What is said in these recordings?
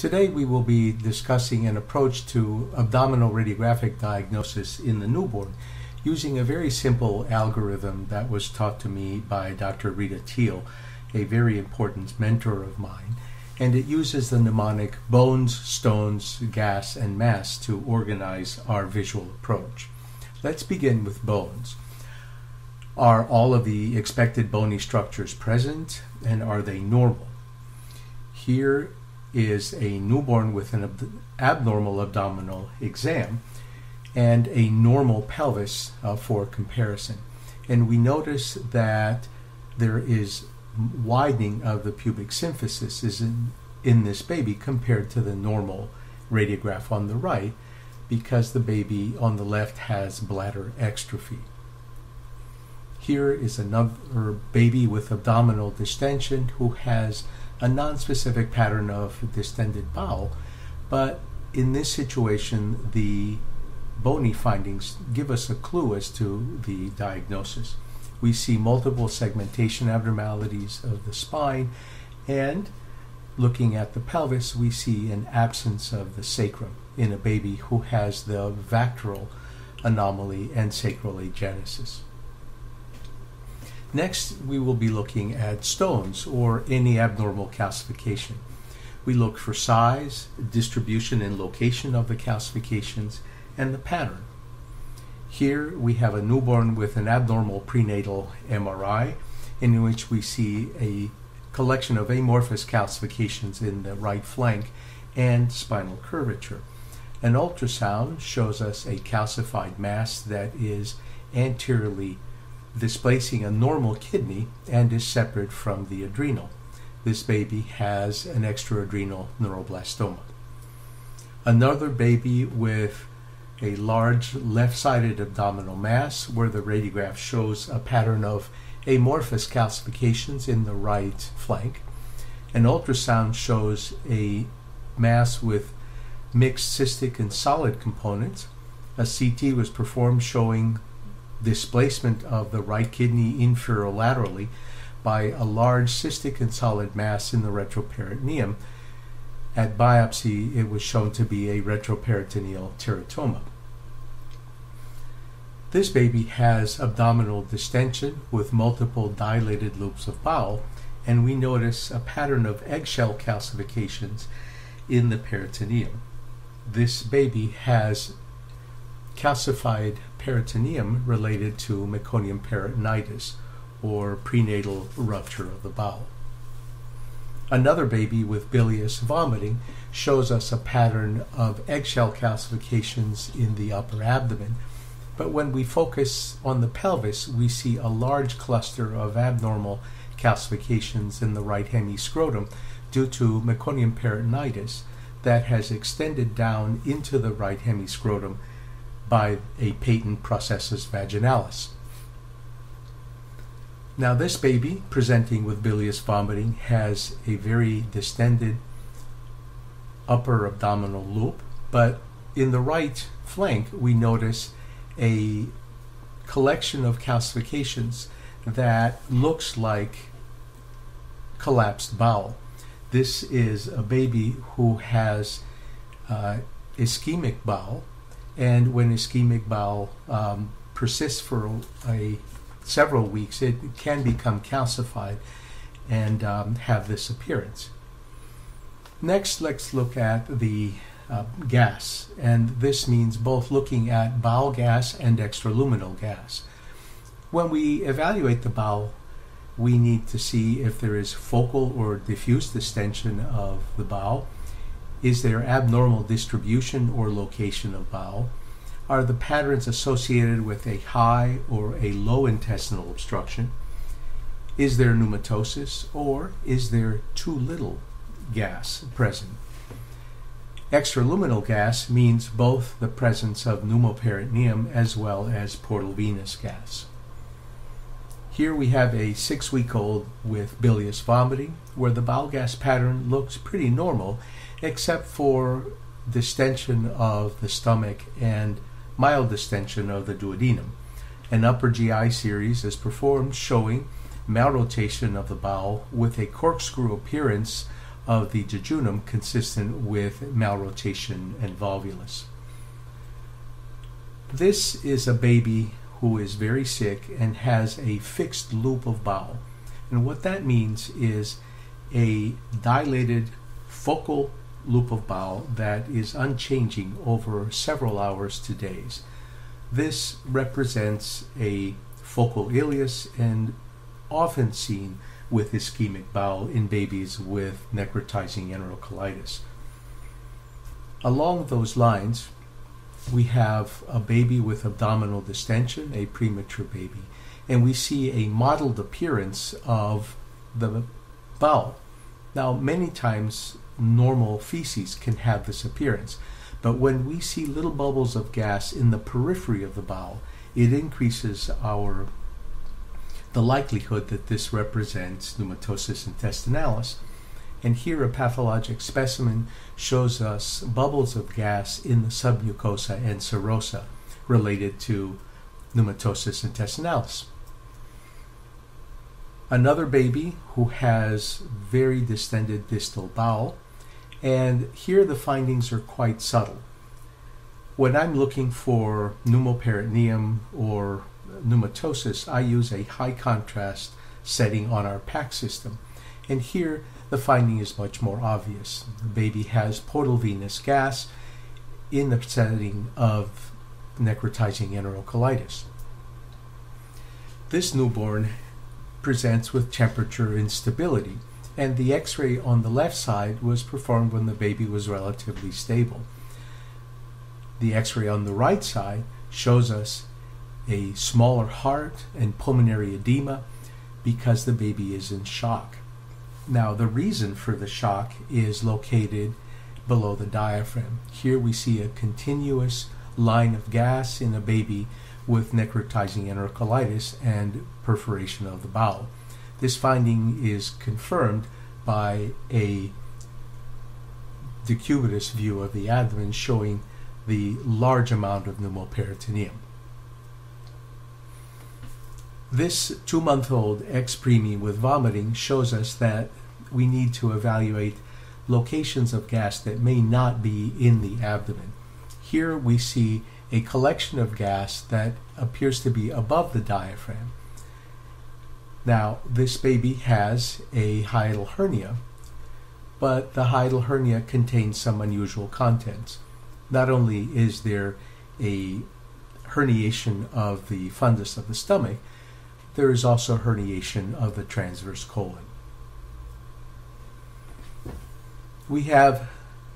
Today we will be discussing an approach to abdominal radiographic diagnosis in the newborn using a very simple algorithm that was taught to me by Dr. Rita Teele, a very important mentor of mine. And it uses the mnemonic bones, stones, gas, and mass to organize our visual approach. Let's begin with bones. Are all of the expected bony structures present and are they normal? Here is a newborn with an ab- abnormal abdominal exam and a normal pelvis uh, for comparison. And we notice that there is widening of the pubic symphysis is in, in this baby compared to the normal radiograph on the right because the baby on the left has bladder exstrophy. Here is another baby with abdominal distension who has a non-specific pattern of distended bowel, but in this situation, the bony findings give us a clue as to the diagnosis. We see multiple segmentation abnormalities of the spine, and looking at the pelvis, we see an absence of the sacrum in a baby who has the VACTERL anomaly and sacral agenesis. Next, we will be looking at stones or any abnormal calcification. We look for size, distribution and location of the calcifications, and the pattern. Here we have a newborn with an abnormal prenatal MRI in which we see a collection of amorphous calcifications in the right flank and spinal curvature. An ultrasound shows us a calcified mass that is anteriorly displacing a normal kidney and is separate from the adrenal. This baby has an extraadrenal neuroblastoma. Another baby with a large left-sided abdominal mass where the radiograph shows a pattern of amorphous calcifications in the right flank. An ultrasound shows a mass with mixed cystic and solid components. A CT was performed showing displacement of the right kidney inferolaterally by a large cystic and solid mass in the retroperitoneum. At biopsy, it was shown to be a retroperitoneal teratoma. This baby has abdominal distension with multiple dilated loops of bowel, and we notice a pattern of eggshell calcifications in the peritoneum. This baby has calcified peritoneum related to meconium peritonitis or prenatal rupture of the bowel. Another baby with bilious vomiting shows us a pattern of eggshell calcifications in the upper abdomen. But when we focus on the pelvis, we see a large cluster of abnormal calcifications in the right hemiscrotum due to meconium peritonitis that has extended down into the right hemiscrotum by a patent processus vaginalis. Now, this baby presenting with bilious vomiting has a very distended upper abdominal loop, but in the right flank, we notice a collection of calcifications that looks like collapsed bowel. This is a baby who has uh, ischemic bowel and when ischemic bowel um, persists for a, a, several weeks, it can become calcified and um, have this appearance. Next, let's look at the uh, gas, and this means both looking at bowel gas and extraluminal gas. When we evaluate the bowel, we need to see if there is focal or diffuse distension of the bowel is there abnormal distribution or location of bowel? Are the patterns associated with a high or a low intestinal obstruction? Is there pneumatosis or is there too little gas present? Extraluminal gas means both the presence of pneumoperitoneum as well as portal venous gas. Here we have a six week old with bilious vomiting, where the bowel gas pattern looks pretty normal except for distension of the stomach and mild distension of the duodenum. An upper GI series is performed showing malrotation of the bowel with a corkscrew appearance of the jejunum consistent with malrotation and volvulus. This is a baby who is very sick and has a fixed loop of bowel. And what that means is a dilated focal loop of bowel that is unchanging over several hours to days. This represents a focal ileus and often seen with ischemic bowel in babies with necrotizing enterocolitis. Along those lines, we have a baby with abdominal distension, a premature baby, and we see a mottled appearance of the bowel. Now, many times normal feces can have this appearance, but when we see little bubbles of gas in the periphery of the bowel, it increases our the likelihood that this represents pneumatosis intestinalis. And here a pathologic specimen shows us bubbles of gas in the submucosa and serosa related to pneumatosis intestinalis. Another baby who has very distended distal bowel, and here the findings are quite subtle. When I'm looking for pneumoperitoneum or pneumatosis, I use a high contrast setting on our PAC system. And here the finding is much more obvious. The baby has portal venous gas in the setting of necrotizing enterocolitis. This newborn presents with temperature instability, and the x ray on the left side was performed when the baby was relatively stable. The x ray on the right side shows us a smaller heart and pulmonary edema because the baby is in shock. Now, the reason for the shock is located below the diaphragm. Here we see a continuous line of gas in a baby with necrotizing enterocolitis and perforation of the bowel. This finding is confirmed by a decubitus view of the abdomen showing the large amount of pneumoperitoneum. This two month old ex preemie with vomiting shows us that we need to evaluate locations of gas that may not be in the abdomen. Here we see a collection of gas that appears to be above the diaphragm. Now, this baby has a hiatal hernia, but the hiatal hernia contains some unusual contents. Not only is there a herniation of the fundus of the stomach, there is also herniation of the transverse colon. We have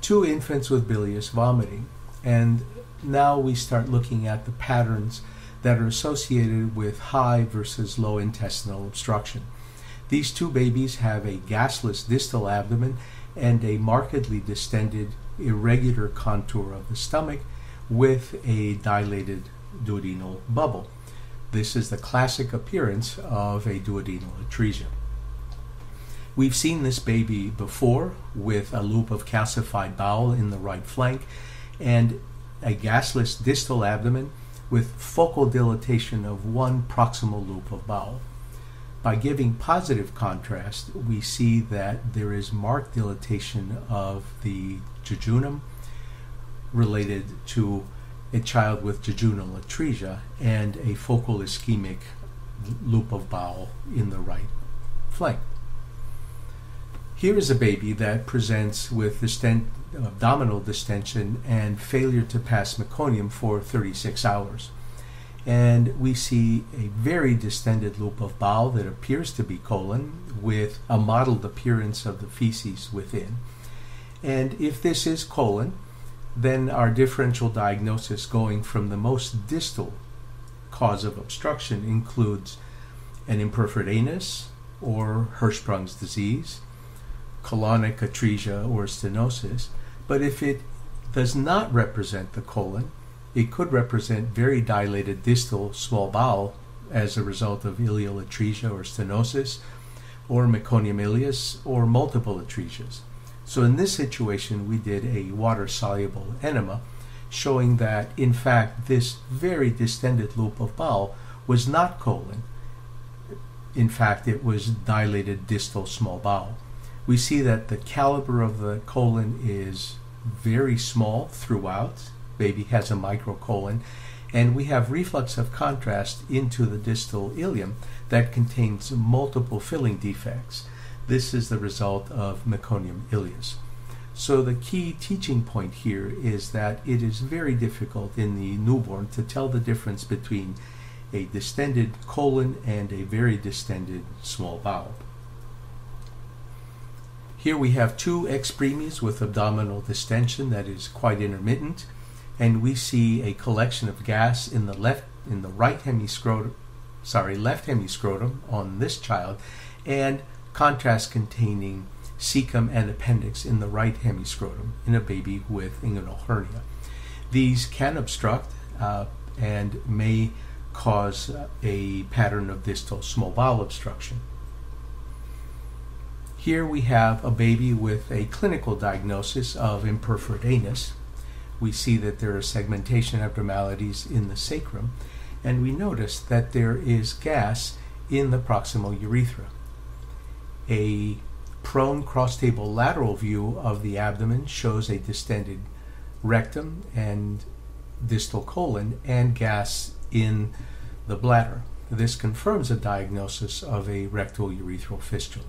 two infants with bilious vomiting, and now we start looking at the patterns that are associated with high versus low intestinal obstruction. These two babies have a gasless distal abdomen and a markedly distended, irregular contour of the stomach with a dilated duodenal bubble. This is the classic appearance of a duodenal atresia. We've seen this baby before with a loop of calcified bowel in the right flank and a gasless distal abdomen with focal dilatation of one proximal loop of bowel. By giving positive contrast, we see that there is marked dilatation of the jejunum related to a child with jejunal atresia and a focal ischemic loop of bowel in the right flank. Here is a baby that presents with disten- abdominal distension and failure to pass meconium for 36 hours. And we see a very distended loop of bowel that appears to be colon with a mottled appearance of the feces within. And if this is colon, then our differential diagnosis going from the most distal cause of obstruction includes an imperforate anus or Hirschsprung's disease, colonic atresia or stenosis. But if it does not represent the colon, it could represent very dilated distal small bowel as a result of ileal atresia or stenosis, or meconium ileus, or multiple atresias. So in this situation, we did a water-soluble enema showing that, in fact, this very distended loop of bowel was not colon. In fact, it was dilated distal small bowel. we see that the caliber of the colon is very small throughout. Baby has a microcolon. And we have reflux of contrast into the distal ileum that contains multiple filling defects. This is the result of meconium ileus. So the key teaching point here is that it is very difficult in the newborn to tell the difference between a distended colon and a very distended small bowel. Here we have two expremies with abdominal distension that is quite intermittent, and we see a collection of gas in the left in the right hemiscrotum, sorry, left hemiscrotum on this child, and contrast containing cecum and appendix in the right hemiscrotum in a baby with inguinal hernia. These can obstruct uh, and may cause a pattern of distal small bowel obstruction. Here we have a baby with a clinical diagnosis of imperforate anus. We see that there are segmentation abnormalities in the sacrum, and we notice that there is gas in the proximal urethra. A prone cross table lateral view of the abdomen shows a distended rectum and distal colon and gas in the bladder. This confirms a diagnosis of a rectal urethral fistula.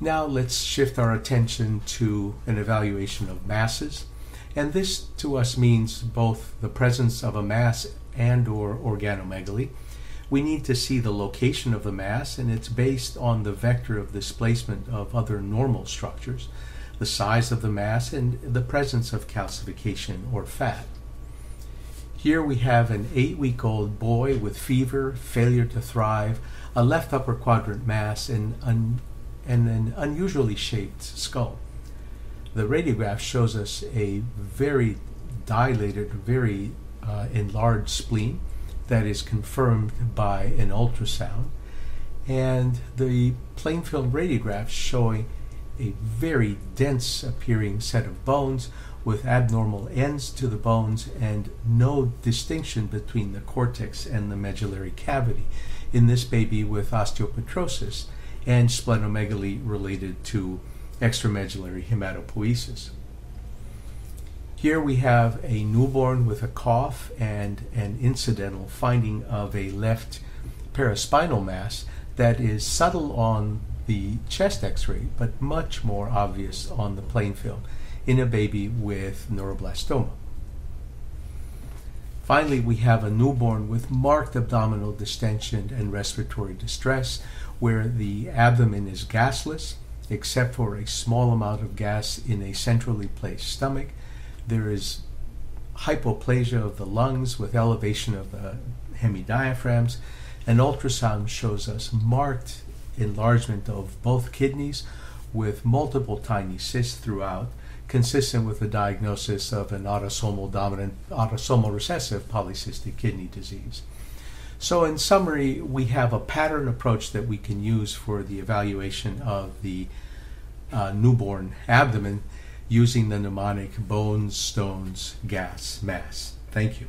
Now let's shift our attention to an evaluation of masses. And this to us means both the presence of a mass and or organomegaly. We need to see the location of the mass and it's based on the vector of displacement of other normal structures, the size of the mass and the presence of calcification or fat. Here we have an eight week old boy with fever, failure to thrive, a left upper quadrant mass, and, un- and an unusually shaped skull. The radiograph shows us a very dilated, very uh, enlarged spleen that is confirmed by an ultrasound, and the plain film radiographs showing a very dense appearing set of bones with abnormal ends to the bones and no distinction between the cortex and the medullary cavity in this baby with osteopetrosis and splenomegaly related to extramedullary hematopoiesis. Here we have a newborn with a cough and an incidental finding of a left paraspinal mass that is subtle on the chest x ray but much more obvious on the plain film in a baby with neuroblastoma. Finally, we have a newborn with marked abdominal distension and respiratory distress, where the abdomen is gasless, except for a small amount of gas in a centrally placed stomach. There is hypoplasia of the lungs with elevation of the hemidiaphragms. An ultrasound shows us marked enlargement of both kidneys with multiple tiny cysts throughout consistent with the diagnosis of an autosomal dominant, autosomal recessive polycystic kidney disease. So, in summary, we have a pattern approach that we can use for the evaluation of the uh, newborn abdomen using the mnemonic bones, stones, gas, mass. Thank you.